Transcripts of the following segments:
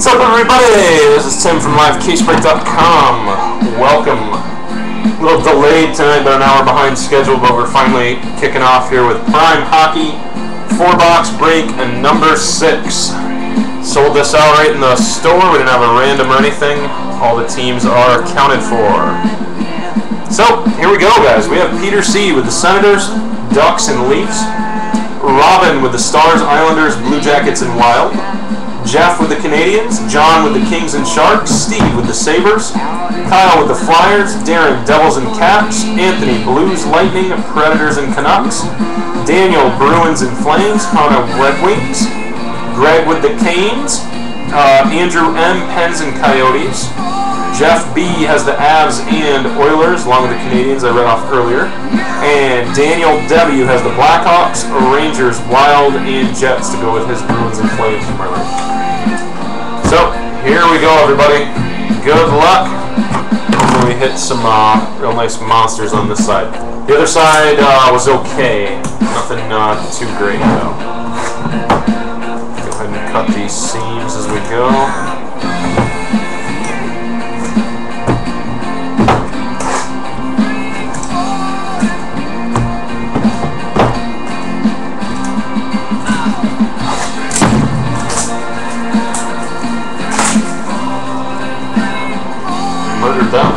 What's up, everybody? This is Tim from LiveCaseBreak.com. Welcome. A little delayed tonight, about an hour behind schedule, but we're finally kicking off here with Prime Hockey, four box break, and number six. Sold this out right in the store. We didn't have a random or anything. All the teams are accounted for. So, here we go, guys. We have Peter C. with the Senators, Ducks, and Leafs. Robin with the Stars, Islanders, Blue Jackets, and Wild. Jeff with the Canadiens, John with the Kings and Sharks, Steve with the Sabres, Kyle with the Flyers, Darren Devils and Caps, Anthony Blues, Lightning, Predators and Canucks, Daniel Bruins and Flames, Connor Red Wings, Greg with the Canes, uh, Andrew M. Pens and Coyotes, Jeff B has the Avs and Oilers, along with the Canadiens I read off earlier. And Daniel W has the Blackhawks, Rangers, Wild, and Jets to go with his Bruins and Flames from earlier. Here we go, everybody. Good luck. We hit some uh, real nice monsters on this side. The other side uh, was okay. Nothing uh, too great, though. Go ahead and cut these seams as we go. Murdered them.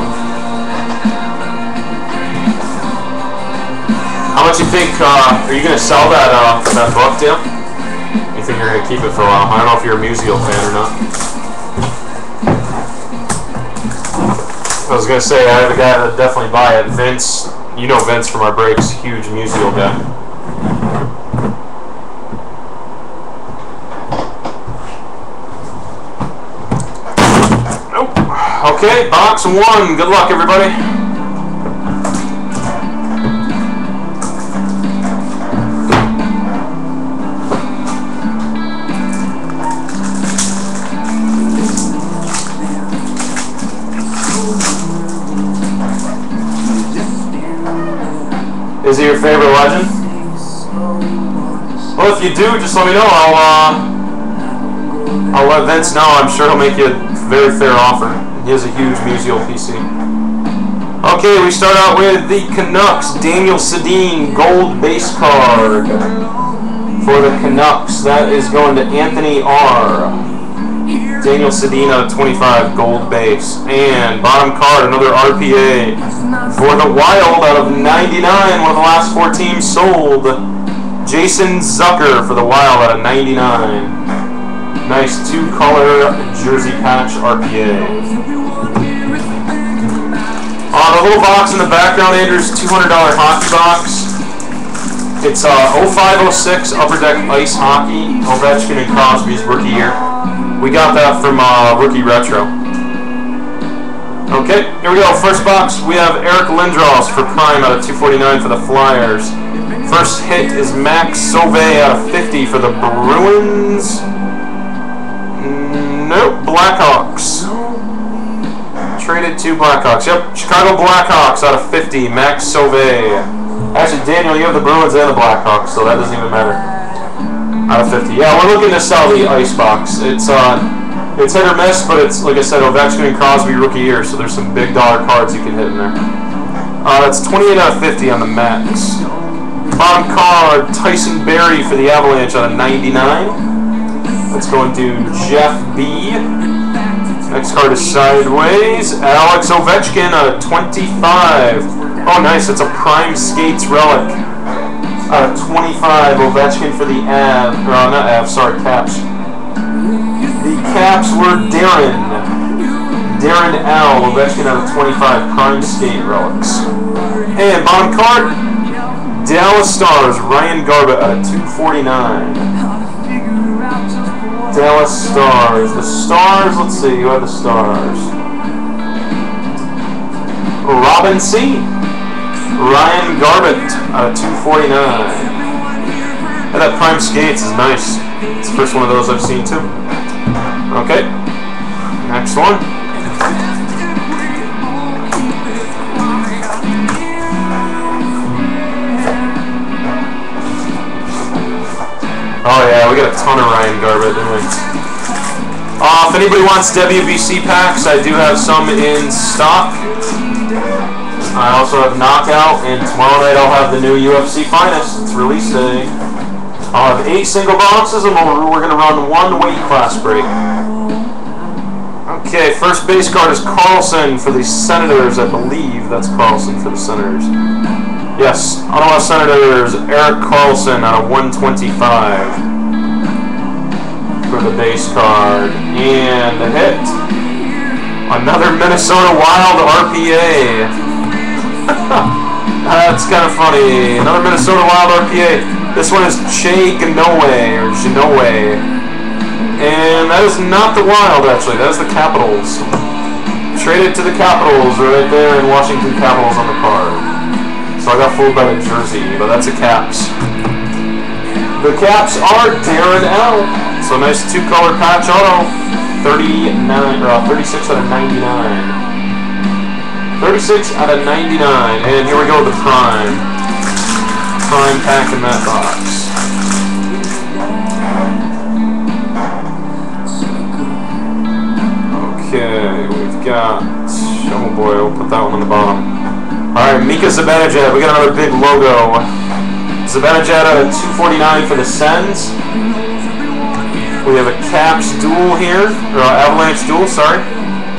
How much you think? Uh, are you gonna sell that uh, that book, Tim? You think you're gonna keep it for a while? I don't know if you're a Musial fan or not. I was gonna say I have a guy that definitely buy it. Vince, you know Vince from our breaks, huge Musial guy. Okay, box one. Good luck, everybody. Is he your favorite legend? Well, if you do, just let me know. I'll uh, I'll let Vince know. I'm sure he'll make you a very fair offer. He has a huge Musial PC. Okay, we start out with the Canucks. Daniel Sedin, gold base card for the Canucks. That is going to Anthony R. Daniel Sedin out of 25, gold base. And bottom card, another RPA for the Wild out of 99, one of the last four teams sold. Jason Zucker for the Wild out of 99. Nice two-color jersey patch RPA. Uh, the little box in the background, Andrew's $200 hockey box. It's uh, 0506 Upper Deck Ice Hockey, Ovechkin and Crosby's rookie year. We got that from uh, Rookie Retro. Okay, here we go. First box, we have Eric Lindros for Prime out of 249 for the Flyers. First hit is Max Sauvé out of 50 for the Bruins. Nope, Blackhawks. Traded to Blackhawks. Yep, Chicago Blackhawks out of 50, Max Sauvé. Actually, Daniel, you have the Bruins and the Blackhawks, so that doesn't even matter. Out of 50. Yeah, we're looking to sell the ice box. It's uh, it's hit or miss, but it's like I said, Ovechkin and Crosby rookie year, so there's some big dollar cards you can hit in there. Uh, that's 28 out of 50 on the max. Bottom card, Tyson Barrie for the Avalanche on a 99. That's going to Jeff B. Next card is sideways. Alex Ovechkin of 25. Oh, nice. It's a Prime Skates relic. Of 25, Ovechkin for the Av. Or, uh, not Av, sorry, Caps. The Caps were Darren. Darren L. Ovechkin out of 25, Prime Skate relics. And bottom card, Dallas Stars, Ryan Garbutt of 249. Dallas Stars. The Stars, let's see, who are the Stars? Robin C. Ryan Garbutt uh, out of 249. And that Prime Skates is nice. It's the first one of those I've seen too. Okay. Next one. Oh yeah, we got a ton of Ryan Garbutt, didn't we? Uh, if anybody wants WBC packs, I do have some in stock. I also have Knockout, and tomorrow night I'll have the new UFC Finest. It's release day. I'll have eight single boxes, and we're, we're going to run one weight class break. Okay, first base card is Karlsson for the Senators. I believe that's Karlsson for the Senators. Yes, Ottawa Senators, Erik Karlsson out of 125 for the base card. And a hit. Another Minnesota Wild RPA. That's kind of funny. Another Minnesota Wild RPA. This one is Che Ganoe, or Genoe. And that is not the Wild, actually. That is the Capitals. Traded to the Capitals right there in Washington Capitals on the card. So I got fooled by the jersey, but that's a Caps. The Caps are Darren L. So nice two-color patch auto. 39, or uh, 36 out of 99. 36 out of 99. And here we go with the Prime. Prime pack in that box. Okay, we've got... Oh boy, we'll put that one on the bottom. Alright, Mika Zibanejad. We got another big logo. Zibanejad at 249 for the Sens. We have a Caps duel here, or Avalanche duel, sorry.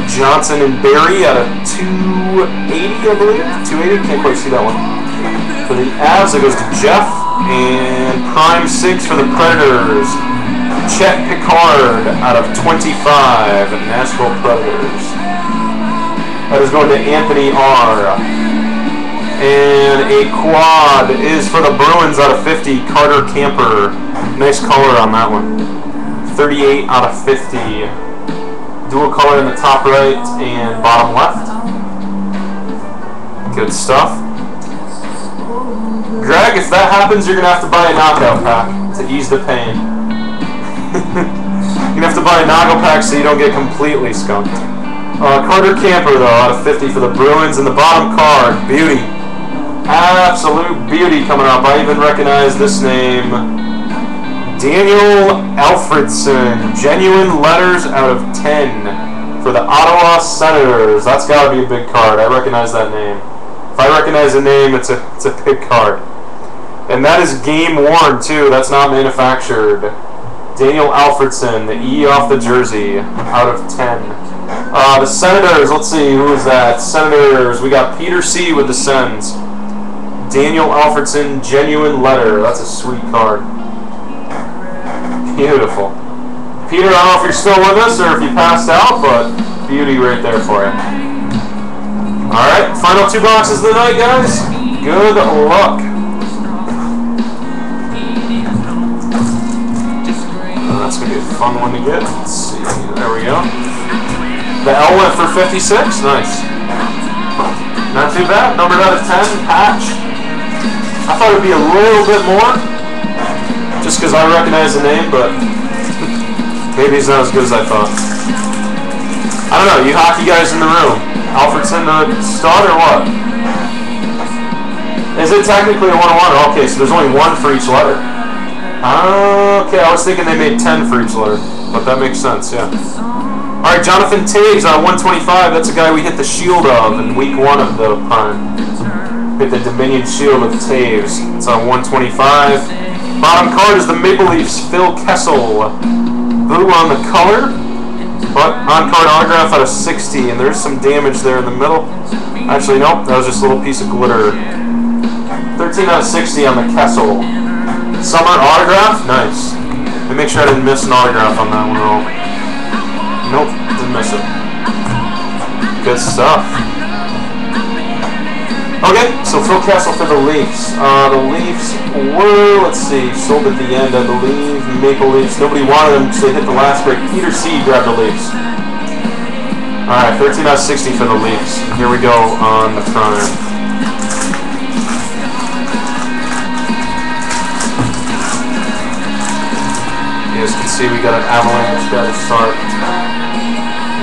Johnson and Barrie at a 280, I believe. 280, can't quite see that one. For the Avs, it goes to Jeff. And Prime 6 for the Predators. Chet Pickard out of 25, Nashville Predators. That is going to Anthony R. And a quad is for the Bruins out of 50, Carter Camper. Nice color on that one. 38 out of 50. Dual color in the top right and bottom left. Good stuff. Greg, if that happens, you're going to have to buy a knockout pack to ease the pain. you're going to have to buy a knockout pack so you don't get completely skunked. Uh, Carter Camper, though, out of 50 for the Bruins. And the bottom card, beauty. Absolute beauty coming up. I even recognize this name. Daniel Alfredsson. Genuine letters out of 10 for the Ottawa Senators. That's got to be a big card. I recognize that name. If I recognize a name, it's a, it's a big card. And that is game worn, too. That's not manufactured. Daniel Alfredsson, the E off the jersey, out of 10. Uh, the Senators, let's see, who is that? Senators, we got Peter C. with the Sens. Daniel Alfredsson Genuine Letter. That's a sweet card. Beautiful. Peter, I don't know if you're still with us or if you passed out, but beauty right there for you. Alright, final two boxes of the night, guys. Good luck. Oh, that's going to be a fun one to get. Let's see. There we go. The L went for 56. Nice. Not too bad. Numbered out of 10. Patch. I thought it would be a little bit more, just because I recognize the name, but maybe he's not as good as I thought. I don't know, you hockey guys in the room, Alfredsson the stud or what? Is it technically a one-on-one? Okay, so there's only one for each letter. Okay, I was thinking they made 10 for each letter, but that makes sense, yeah. Alright, Jonathan Toews on uh, 125. That's a guy we hit the shield of in week one of the Prime. Hit the Dominion Shield of Toews. It's on 125. Bottom card is the Maple Leafs, Phil Kessel. Blue on the color, but on-card autograph out of 60, and there's some damage there in the middle. Actually, nope, that was just a little piece of glitter. 13 out of 60 on the Kessel. Summer autograph? Nice. And make sure I didn't miss an autograph on that one. Nope, didn't miss it. Good stuff. Okay, so Phil Kessel for the Leafs. Uh, the Leafs were, let's see, sold at the end, I believe. Maple Leafs. Nobody wanted them because they hit the last break. Peter C. grabbed the Leafs. Alright, 13 out of 60 for the Leafs. Here we go on the prime. You guys can see we got an avalanche guy to start.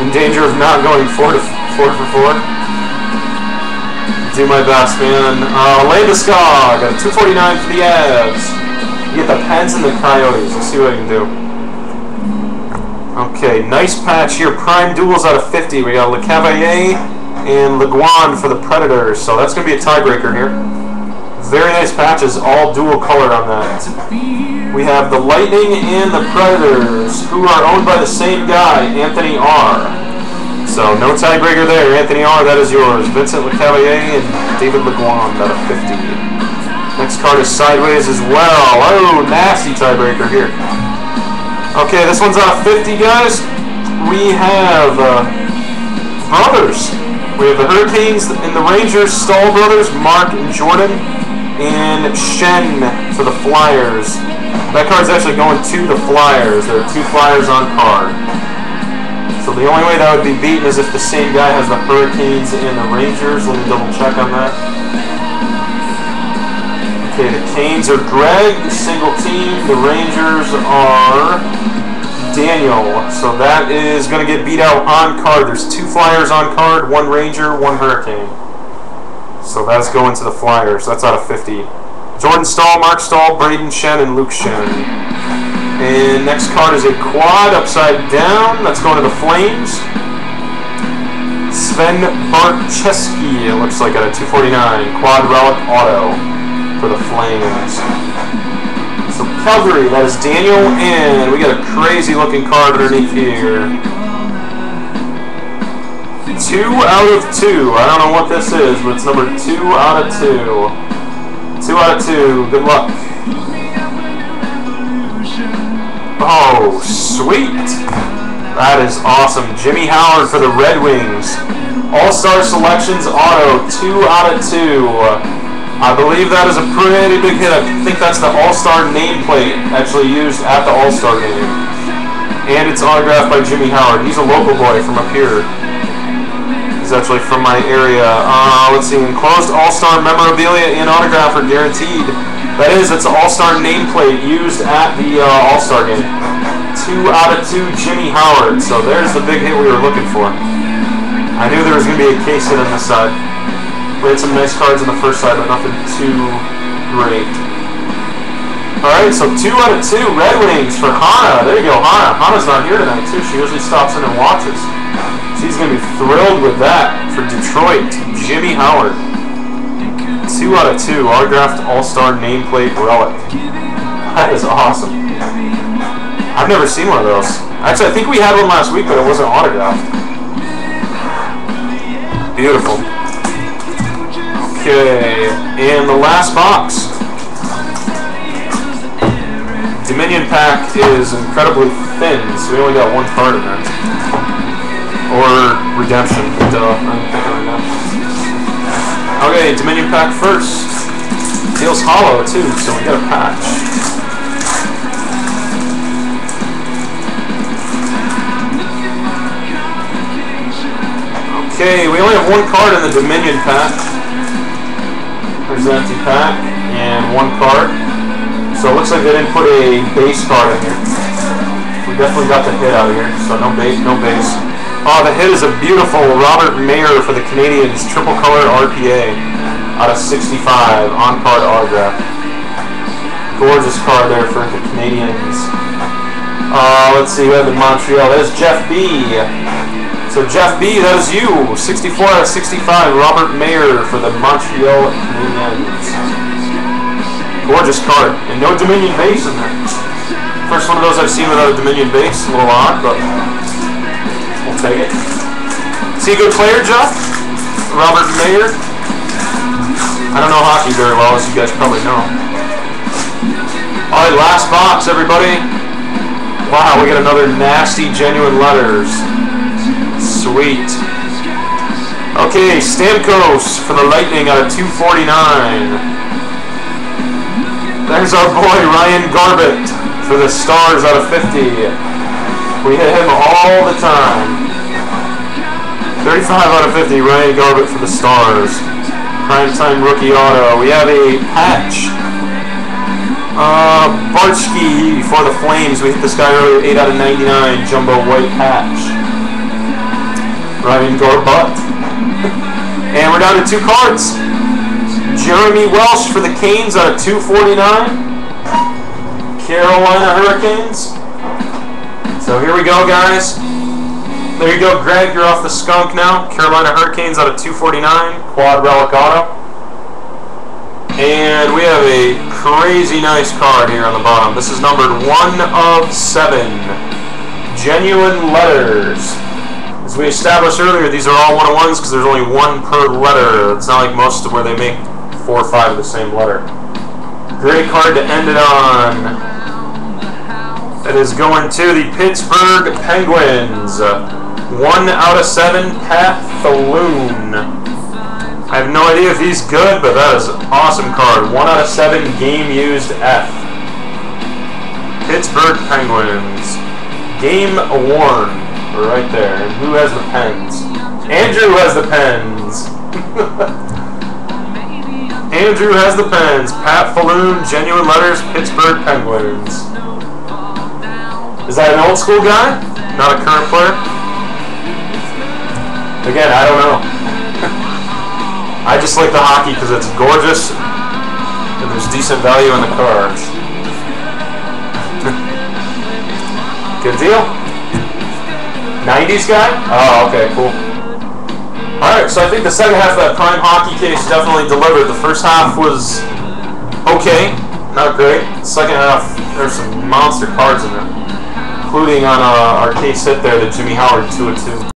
In danger of not going four to four for four do my best, man. Uh, Landeskog, 249 for the Avs. You get the Pens and the Coyotes. Let's see what I can do. Okay, nice patch here. Prime duels out of 50. We got Lecavalier and Legwand for the Predators. So that's going to be a tiebreaker here. Very nice patches, all dual color on that. We have the Lightning and the Predators, who are owned by the same guy, Anthony R. So no tiebreaker there. Anthony R, that is yours. Vincent Lecavalier and David Legwand out of 50. Next card is Sideways as well. Oh, nasty tiebreaker here. Okay, this one's out of 50, guys. We have uh, brothers. We have the Hurricanes and the Rangers, Staal brothers, Marc and Jordan, and Schenn for the Flyers. That card's actually going to the Flyers. There are two Flyers on card. So the only way that would be beaten is if the same guy has the Hurricanes and the Rangers. Let me double check on that. Okay, the Canes are Greg, single team. The Rangers are Daniel. So that is going to get beat out on card. There's two Flyers on card, one Ranger, one Hurricane. So that's going to the Flyers. That's out of 50. Jordan Staal, Marc Staal, Brayden Schenn, and Luke Schenn. And next card is a quad upside down. That's going to the Flames. Sven Baertschi, it looks like, at a 249. Quad Relic Auto for the Flames. So Calgary, that is Daniel, and we got a crazy looking card underneath here. Two out of two. I don't know what this is, but it's number two out of two. Two out of two. Good luck. Oh, sweet. That is awesome. Jimmy Howard for the Red Wings. All-Star Selections Auto, two out of two. I believe that is a pretty big hit. I think that's the All-Star nameplate actually used at the All-Star game. And it's autographed by Jimmy Howard. He's a local boy from up here. He's actually from my area. Uh, let's see, enclosed All-Star memorabilia and autograph are guaranteed. That is, it's an All-Star nameplate used at the uh, All-Star game. Two out of two, Jimmy Howard. So there's the big hit we were looking for. I knew there was going to be a case hit on this side. We had some nice cards on the first side, but nothing too great. Alright, so two out of two, Red Wings for Hana. There you go, Hana. Hana's not here tonight, too. She usually stops in and watches. She's going to be thrilled with that for Detroit. Jimmy Howard. Two out of two, autographed All-Star nameplate relic. That is awesome. I've never seen one of those. Actually, I think we had one last week, but it wasn't autographed. Beautiful. Okay, and the last box. Dominion pack is incredibly thin, so we only got one card in there. Or redemption. Duh, I'm thinking redemption. Okay, Dominion pack first. Feels hollow too, so we got a patch. Okay, we only have one card in the Dominion pack. There's an empty pack and one card. So it looks like they didn't put a base card in here. We definitely got the hit out of here, so no base, no base. Oh, the hit is a beautiful Robert Mayer for the Canadiens, triple color RPA out of 65, on card autograph. Gorgeous card there for the Canadiens. Uh, let's see, we have in Montreal. There's Jeff B. So Jeff B, that is you. 64 out of 65, Robert Mayer for the Montreal Canadiens. Gorgeous card. And no Dominion base in there. First one of those I've seen without a Dominion base. A little odd, but we'll take it. See a good player, Jeff? Robert Mayer? I don't know hockey very well, as you guys probably know. Alright, last box, everybody. Wow, we got another nasty genuine letters. Sweet. Okay, Stamkos for the Lightning out of 249. There's our boy Ryan Garbutt for the Stars out of 50. We hit him all the time. 35 out of 50, Ryan Garbutt for the Stars. Primetime rookie auto. We have a patch. Uh, Baertschi for the Flames. We hit this guy earlier, 8 out of 99, jumbo white patch. Ryan Garbutt. and we're down to two cards. Jeremy Welsh for the Canes out of 249. Carolina Hurricanes. So here we go, guys. There you go, Greg. You're off the skunk now. Carolina Hurricanes out of 249. Quad relic auto. And we have a crazy nice card here on the bottom. This is numbered 1 of 7. Genuine letters. As we established earlier, these are all one-on-ones because there's only one per letter. It's not like most of where they make four or five of the same letter. Great card to end it on. Is going to the Pittsburgh Penguins. One out of seven, Pat Falloon. I have no idea if he's good, but that is an awesome card. One out of seven, game used F. Pittsburgh Penguins. Game worn. Right there. And who has the pens? Andrew has the pens. Andrew has the pens. Pat Falloon, Genuine Letters, Pittsburgh Penguins. Is that an old school guy? Not a current player? Again, I don't know. I just like the hockey because it's gorgeous and there's decent value in the cards. Good deal. 90s guy? Oh, okay, cool. Alright, so I think the second half of that Prime Hockey case definitely delivered. The first half was okay, not great. The second half, there's some monster cards in there, including on uh, our case hit there, the Jimmy Howard 2 2.